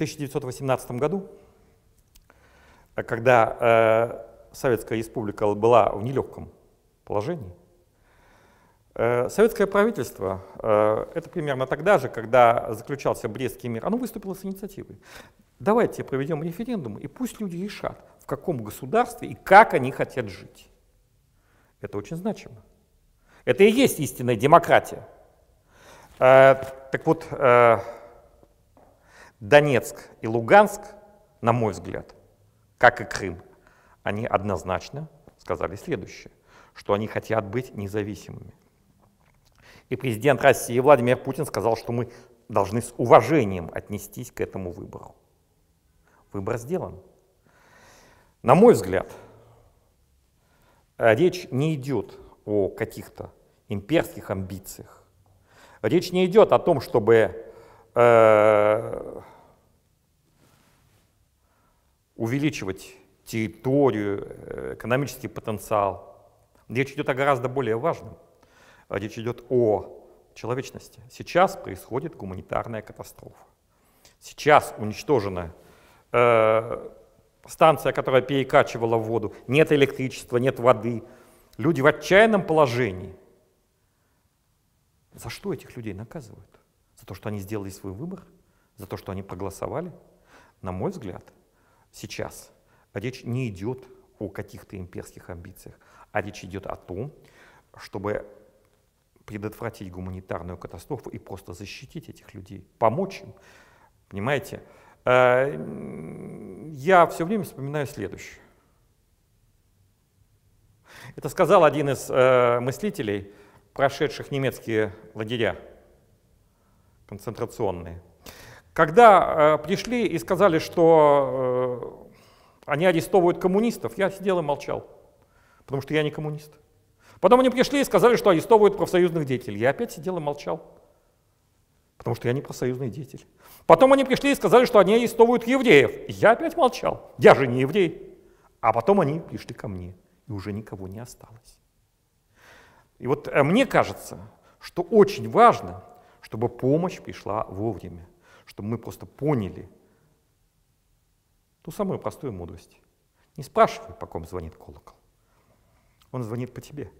1918 году, когда э, Советская Республика была в нелегком положении, э, советское правительство, э, это примерно тогда же, когда заключался Брестский мир, оно выступило с инициативой. Давайте проведем референдум, и пусть люди решат, в каком государстве и как они хотят жить. Это очень значимо. Это и есть истинная демократия. Э, так вот, э, Донецк и Луганск, на мой взгляд, как и Крым, они однозначно сказали следующее, что они хотят быть независимыми. И президент России Владимир Путин сказал, что мы должны с уважением отнестись к этому выбору. Выбор сделан. На мой взгляд, речь не идет о каких-то имперских амбициях. Речь не идет о том, чтобы э, увеличивать территорию, э, экономический потенциал. Речь идет о гораздо более важном. Речь идет о человечности. Сейчас происходит гуманитарная катастрофа. Сейчас уничтожена э, станция, которая перекачивала воду, нет электричества, нет воды. Люди в отчаянном положении. За что этих людей наказывают? За то, что они сделали свой выбор? За то, что они проголосовали? На мой взгляд, сейчас речь не идет о каких-то имперских амбициях, а речь идет о том, чтобы предотвратить гуманитарную катастрофу и просто защитить этих людей, помочь им. Понимаете? Э, я все время вспоминаю следующее. Это сказал один из э, мыслителей, прошедших немецкие лагеря концентрационные. Когда э, пришли и сказали, что э, они арестовывают коммунистов, я сидел и молчал, потому что я не коммунист. Потом они пришли и сказали, что арестовывают профсоюзных деятелей. Я опять сидел и молчал, потому что я не профсоюзный деятель. Потом они пришли и сказали, что они арестовывают евреев. Я опять молчал. Я же не еврей. А потом они пришли ко мне, и уже никого не осталось. И вот э, мне кажется, что очень важно, чтобы помощь пришла вовремя, чтобы мы просто поняли ту самую простую мудрость. Не спрашивай, по ком звонит колокол. Он звонит по тебе.